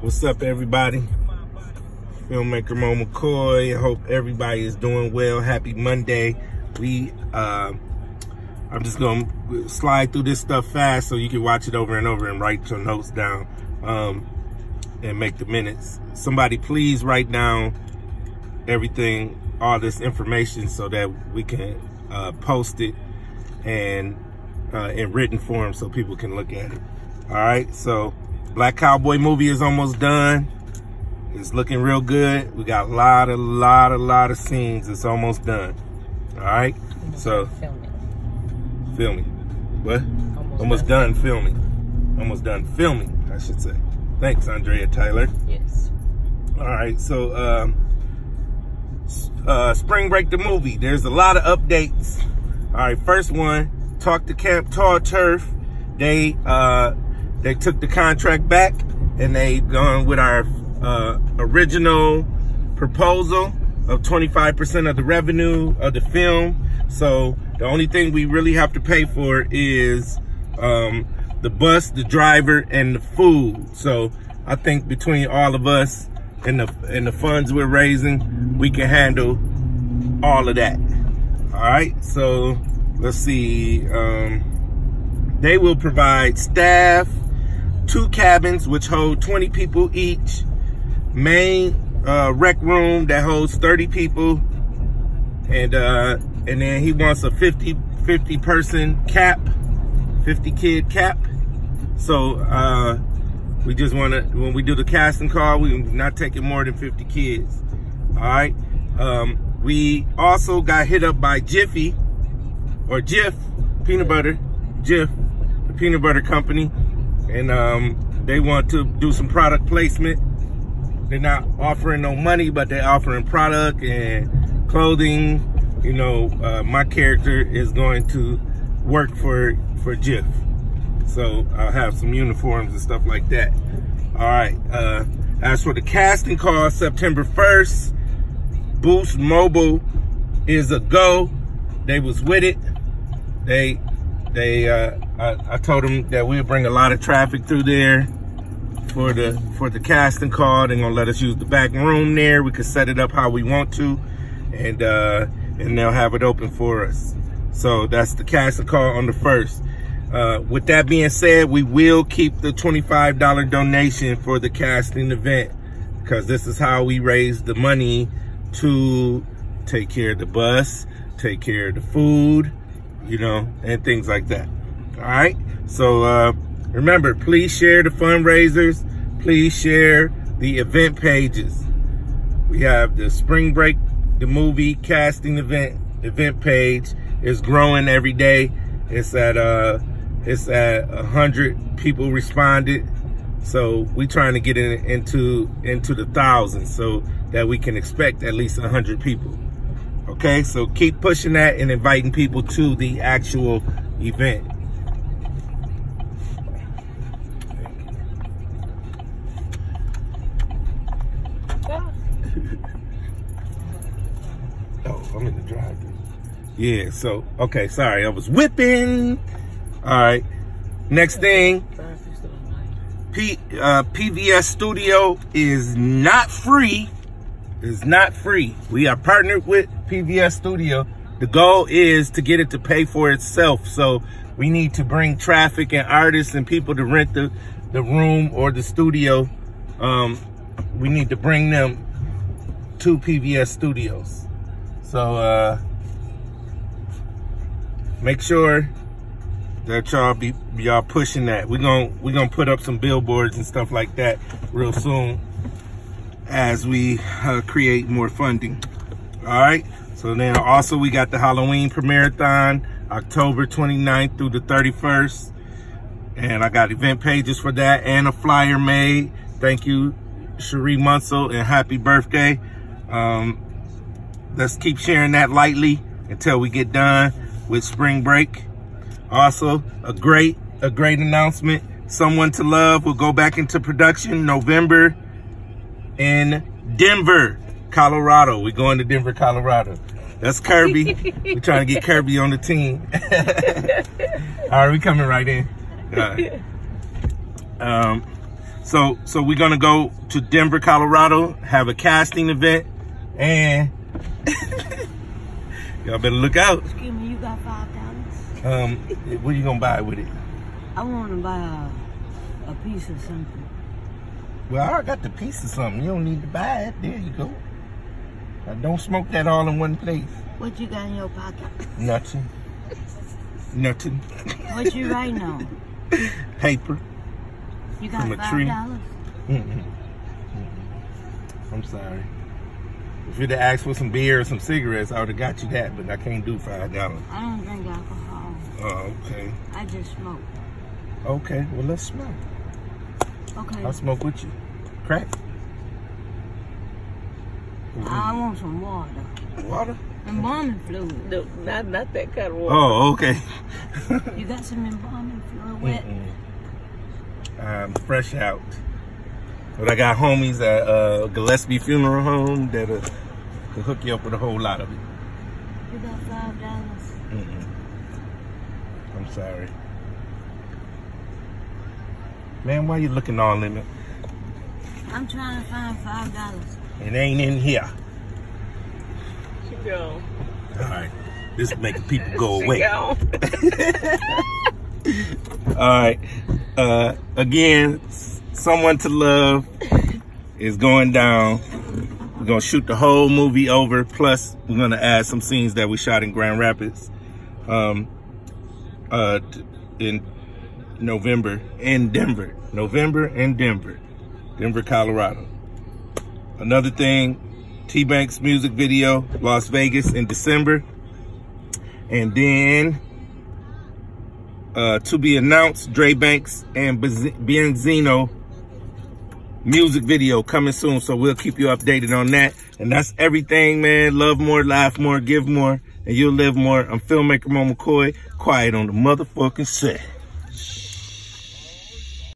What's up, everybody? Filmmaker Mo McCoy. I hope everybody is doing well. Happy Monday. We, uh, I'm just gonna slide through this stuff fast so you can watch it over and over and write your notes down um, and make the minutes. Somebody please write down everything, all this information so that we can uh, post it and uh, in written form so people can look at it. All right, so Black Cowboy movie is almost done. It's looking real good. We got a lot, a lot, a lot of scenes. It's almost done. All right, so filming. filming. What? Almost, Almost done filming. Almost done filming, I should say. Thanks, Andrea Tyler. Yes. All right, so um, uh, Spring Break the movie. There's a lot of updates. All right, first one, talk to Camp Tall Turf. They uh, they took the contract back and they gone with our uh, original proposal of 25% of the revenue of the film. So the only thing we really have to pay for is um, the bus, the driver, and the food. So I think between all of us and the and the funds we're raising, we can handle all of that. All right. So let's see. Um, they will provide staff, two cabins which hold 20 people each, main uh, rec room that holds 30 people, and uh, and then he wants a 50 50 person cap, 50 kid cap. So uh, we just want to when we do the casting call, we're not taking more than 50 kids. All right. Um, we also got hit up by Jiffy or Jif peanut butter, Jif, the peanut butter company, and um, they want to do some product placement. They're not offering no money, but they're offering product and clothing. You know, uh, my character is going to work for for Jif, so I'll have some uniforms and stuff like that. All right. Uh, as for the casting call, September first, Boost Mobile is a go. They was with it. They they uh, I, I told them that we'd bring a lot of traffic through there for the for the casting call. They're gonna let us use the back room there. We can set it up how we want to, and uh, and they'll have it open for us. So that's the casting call on the first. Uh, with that being said, we will keep the $25 donation for the casting event because this is how we raise the money to take care of the bus, take care of the food, you know, and things like that. All right. So uh, remember, please share the fundraisers. Please share the event pages. We have the spring break, the movie casting event event page is growing every day. It's at uh, it's at a hundred people responded. So we trying to get in, into into the thousands so that we can expect at least a hundred people. Okay, so keep pushing that and inviting people to the actual event. Oh, I'm in the drive-thru. Yeah, so okay, sorry, I was whipping. All right. Next thing, P, uh, PVS Studio is not free. Is not free. We are partnered with PVS Studio. The goal is to get it to pay for itself. So we need to bring traffic and artists and people to rent the, the room or the studio. Um, we need to bring them to PVS Studios. So uh, make sure that y'all be y'all pushing that. We're gonna we're gonna put up some billboards and stuff like that real soon as we uh, create more funding. All right. So then also we got the Halloween premiere-thon, October 29th through the 31st. And I got event pages for that and a flyer made. Thank you, Cherie Munsell, and happy birthday. Um, let's keep sharing that lightly until we get done with spring break. Also, a great, a great announcement. Someone to Love will go back into production November in Denver, Colorado. We're going to Denver, Colorado. That's Kirby. We're trying to get Kirby on the team. All right, we coming right in. Right. Um, So, so we're gonna go to Denver, Colorado, have a casting event, and y'all better look out. Excuse me, you got five dollars? Um, what are you gonna buy with it? I want to buy a, a piece of something. Well, I got the piece of something. You don't need to buy it. There you go. I don't smoke that all in one place. What you got in your pocket? Nothing. Nothing. What you writing on? Paper. You got From a five tree. dollars? Mm-mm. I'm sorry. If you'd have asked for some beer or some cigarettes, I would have got you that, but I can't do five dollars. I don't drink alcohol. Oh, okay. I just smoke. Okay, well let's smoke. Okay. I'll smoke with you. Crack? I mm-hmm. want some water. Water? Embalming fluid. No, not not that kind of water. Oh, okay. You got some embalming fluid wet? Mm-mm. I'm fresh out. But I got homies at uh, Gillespie Funeral Home that uh, can hook you up with a whole lot of it. You got five dollars? Mm-mm. I'm sorry. Man, why you looking all in it? I'm trying to find five dollars. It ain't in here. She go. All right. This is making people go She away. gone. All right. Uh, again, someone to love is going down. We're gonna shoot the whole movie over. Plus, we're gonna add some scenes that we shot in Grand Rapids, um, uh, in November in Denver. November in Denver, Denver, Colorado. Another thing, T Banks music video, Las Vegas in December, and then uh, to be announced, Dre Banks and Benz- Benzino music video coming soon. So we'll keep you updated on that. And that's everything, man. Love more, laugh more, give more, and you'll live more. I'm filmmaker Mo McCoy, quiet on the motherfucking set.